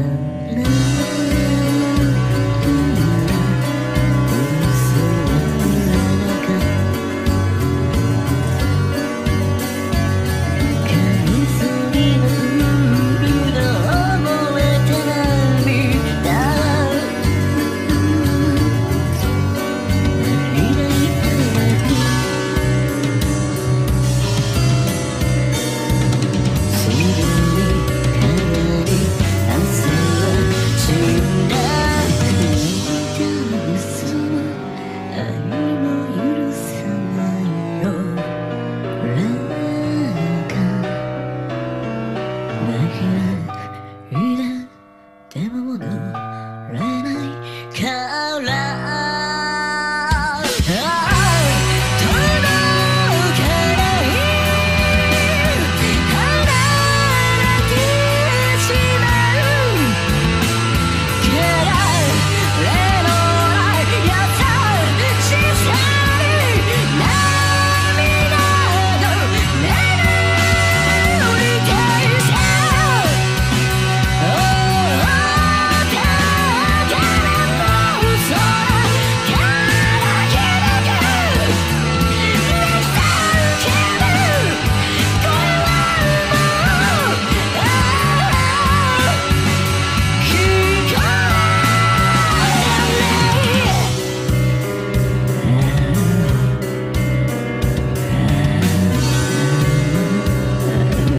Amen. color.